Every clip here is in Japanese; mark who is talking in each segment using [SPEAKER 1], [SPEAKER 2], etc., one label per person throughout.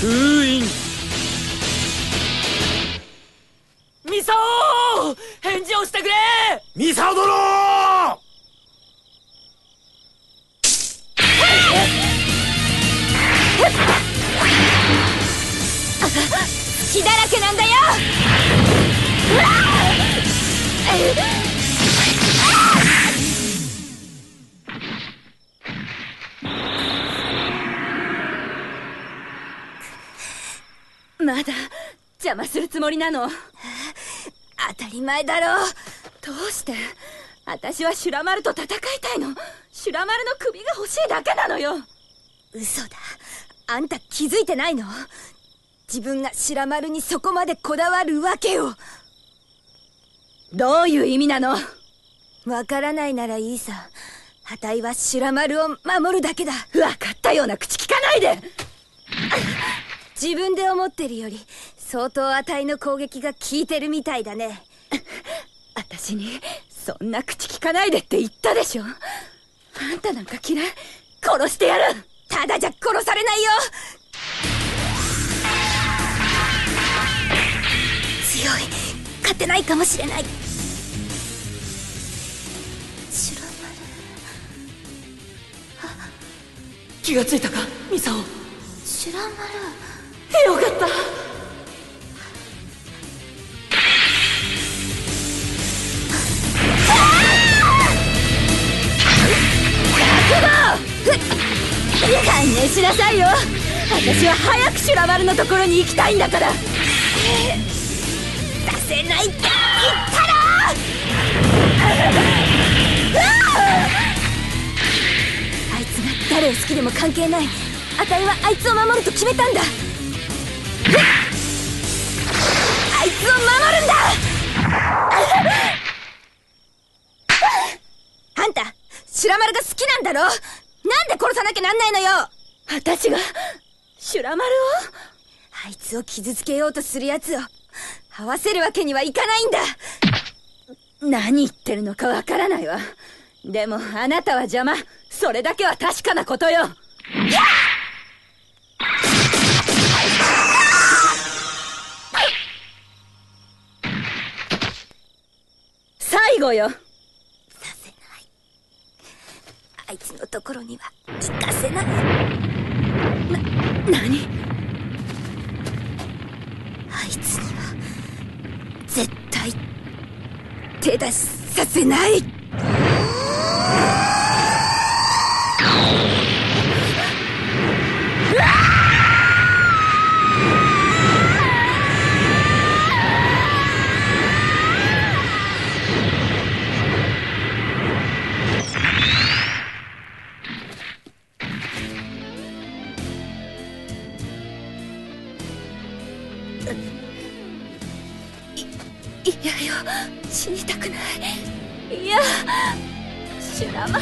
[SPEAKER 1] 封印。ミサオ返事をしてくれ！
[SPEAKER 2] ミサオ殿！
[SPEAKER 3] 血だらけなんだよまだ邪魔するつもりなの。当たり前だろ。うどうして？私はシュラマルと戦いたいの。シュラマルの首が欲しいだけなのよ。嘘だ。あんた気づいてないの？自分がシュラマルにそこまでこだわるわけを。どういう意味なの？わからないならいいさ。あたいはシュラマルを守るだけだ。わかったような口聞かないで自分で思ってるより相当あたいの攻撃が効いてるみたいだね。私にそんな口聞かないでって言ったでしょ。あんたなんか嫌い。殺してやる。ただじゃ殺されないよ。強い。勝てないかもしれない。シュラマ
[SPEAKER 1] 気がついたか？ミサオ。
[SPEAKER 3] ルシュラマル
[SPEAKER 1] よかった。
[SPEAKER 3] 観念しなさいよ。私は早くシュラマルのところに行きたいんだから。させないって言ったろあいつが誰を好きでも関係ない。あたいはあいつを守ると決めたんだ。あいつを守るんだ！あんたシュラマルが好きなんだろ？なんで殺さなきゃなんないのよ？私がシュラマルを？あいつを傷つけようとする奴を合わせるわけにはいかないんだ！何言ってるのかわからないわ。でもあなたは邪魔。それだけは確かなことよ。最後よ。させない。あいつのところには行かせない。な何？あいつには絶対手出しさせないいいやよ死にたくないいやシュラマ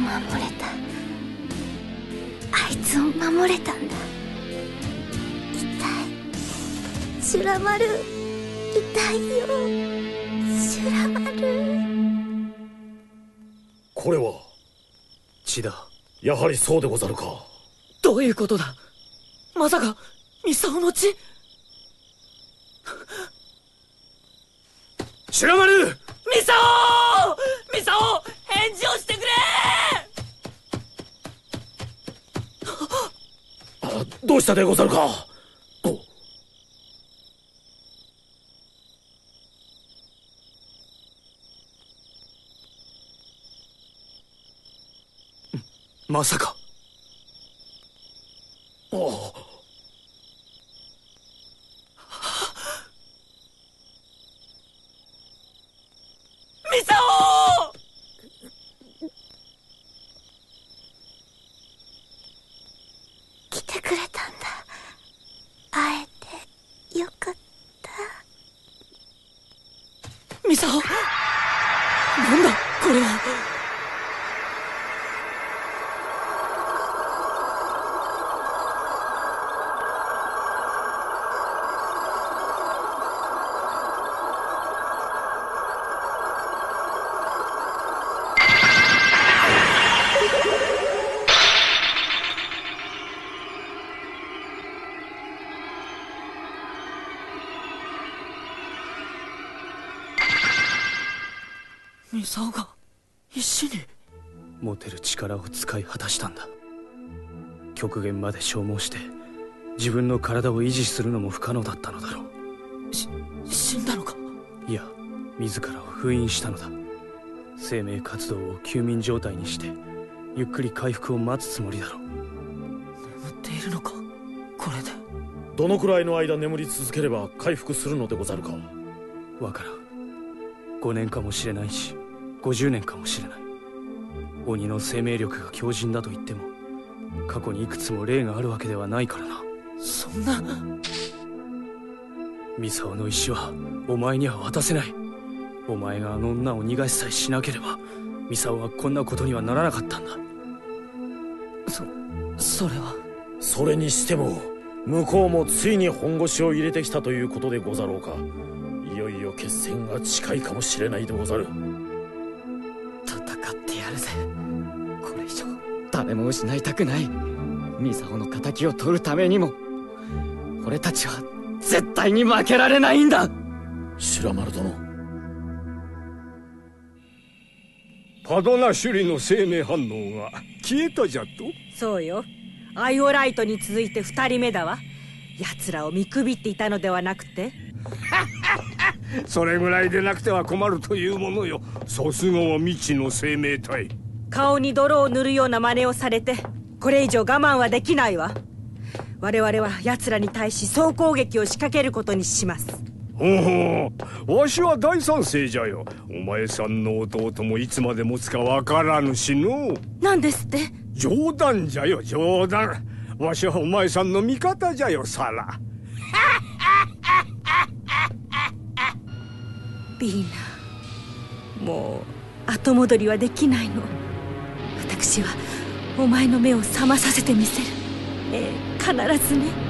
[SPEAKER 3] 守れた。あいつを守れたんだ。痛い。シュラマル痛いよ。シュラマル
[SPEAKER 2] これは
[SPEAKER 1] 血だ。
[SPEAKER 2] やはりそうでござるか。
[SPEAKER 1] どういうことだ？まさかミサオの血
[SPEAKER 2] シュラマル
[SPEAKER 1] ミサオ！ミサオ！返事をしてくれ！
[SPEAKER 2] あどうしたでござるかお
[SPEAKER 1] まさか。
[SPEAKER 2] お
[SPEAKER 1] ミサオ
[SPEAKER 3] 来てくれたんだ会えてよかった
[SPEAKER 1] ミサオなんだこれはミサオが石に。
[SPEAKER 4] 持てる力を使い果たしたんだ。極限まで消耗して自分の体を維持するのも不可能だったのだろう。
[SPEAKER 1] し死んだのか。
[SPEAKER 4] いや自らを封印したのだ。生命活動を休眠状態にしてゆっくり回復を待つつもりだろう。
[SPEAKER 1] 眠っているのかこれで。
[SPEAKER 2] どのくらいの間眠り続ければ回復するのでござるか。
[SPEAKER 4] わからん5年かもしれないし50年かもしれない。鬼の生命力が強靭だと言っても過去にいくつも例があるわけではないからな。
[SPEAKER 1] そんな。
[SPEAKER 4] ミサオの石はお前には渡せない。お前があの女を逃がしさえしなければミサオはこんなことにはならなかったんだ。
[SPEAKER 1] そそれは？
[SPEAKER 2] それにしても向こうもついに本腰を入れてきたということでござろうか決戦が近いかもしれないでござる。
[SPEAKER 1] 戦ってやるぜ。これ以上誰も失いたくない。ミサオの敵を取るためにも。俺たちは絶対に負けられないんだ。
[SPEAKER 2] 白丸殿。
[SPEAKER 5] パドナシュリの生命反応が消えたじゃと？
[SPEAKER 6] そうよ。アイオライトに続いて二人目だわ。奴らを見くびっていたのではなくて
[SPEAKER 5] それぐらいでなくては困るというものよ。さすがは未知の生命体。
[SPEAKER 6] 顔に泥を塗るような真似をされてこれ以上我慢はできないわ。我々は奴らに対し総攻撃を仕掛けることにします。
[SPEAKER 5] ほうほう。わしは大賛成じゃよ。お前さんの弟もいつまで持つかわからぬしの。
[SPEAKER 6] 何ですって？
[SPEAKER 5] 冗談じゃよ冗談。わしはお前さんの味方じゃよサラ
[SPEAKER 6] ビーナ。もう後戻りはできないの。私はお前の目を覚まさせてみせる。ええ必ずね。